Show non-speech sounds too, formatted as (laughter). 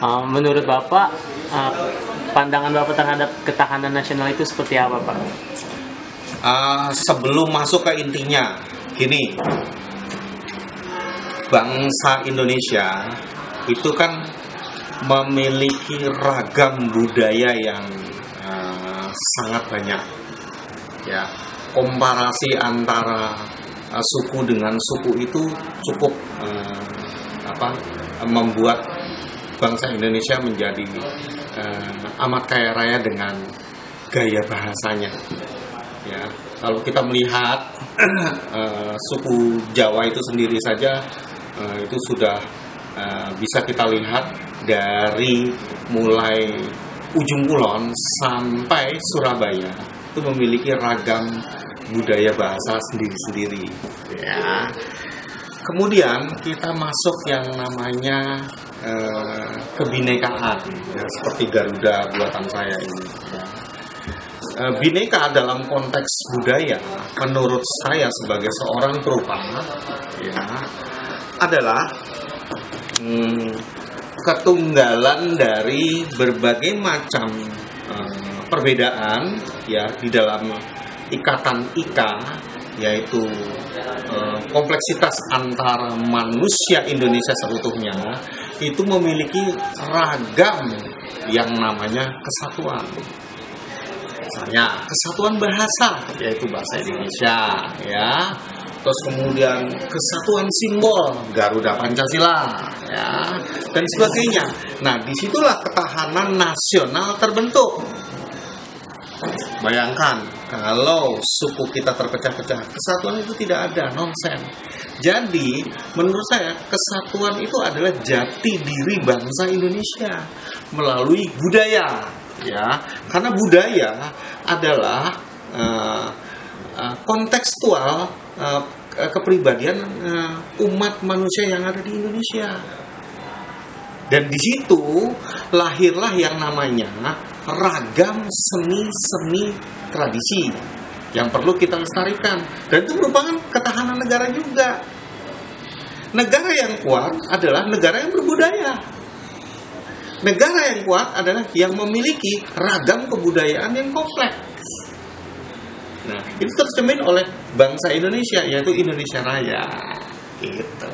Uh, menurut Bapak, uh, pandangan Bapak terhadap ketahanan nasional itu seperti apa, Pak? Uh, sebelum masuk ke intinya, gini, bangsa Indonesia itu kan memiliki ragam budaya yang uh, sangat banyak, ya. Komparasi antara uh, suku dengan suku itu cukup uh, apa membuat bangsa Indonesia menjadi uh, amat kaya raya dengan gaya bahasanya. Ya, kalau kita melihat uh, (clears throat) suku Jawa itu sendiri saja uh, itu sudah uh, bisa kita lihat dari mulai ujung kulon sampai Surabaya itu memiliki ragam budaya bahasa sendiri-sendiri. Ya. Kemudian kita masuk yang namanya eh, kebinekaan ya, seperti Garuda buatan saya ini. Ya. Eh, bineka dalam konteks budaya, menurut saya sebagai seorang perupa, ya, adalah hmm, ketunggalan dari berbagai macam eh, perbedaan ya di dalam ikatan ika yaitu eh, kompleksitas antara manusia Indonesia seutuhnya itu memiliki ragam yang namanya kesatuan. Misalnya kesatuan bahasa yaitu bahasa Indonesia ya. Terus kemudian kesatuan simbol Garuda Pancasila ya dan sebagainya. Nah, di situlah ketahanan nasional terbentuk. Bayangkan kalau suku kita terpecah-pecah, kesatuan itu tidak ada, nonsen. Jadi, menurut saya kesatuan itu adalah jati diri bangsa Indonesia melalui budaya, ya. Karena budaya adalah uh, uh, kontekstual uh, kepribadian uh, umat manusia yang ada di Indonesia. Dan di situ lahirlah yang namanya ragam seni-seni tradisi yang perlu kita lestarikan. Dan itu merupakan ketahanan negara juga. Negara yang kuat adalah negara yang berbudaya. Negara yang kuat adalah yang memiliki ragam kebudayaan yang kompleks. Nah, itu tercermin oleh bangsa Indonesia, yaitu Indonesia Raya. Gitu.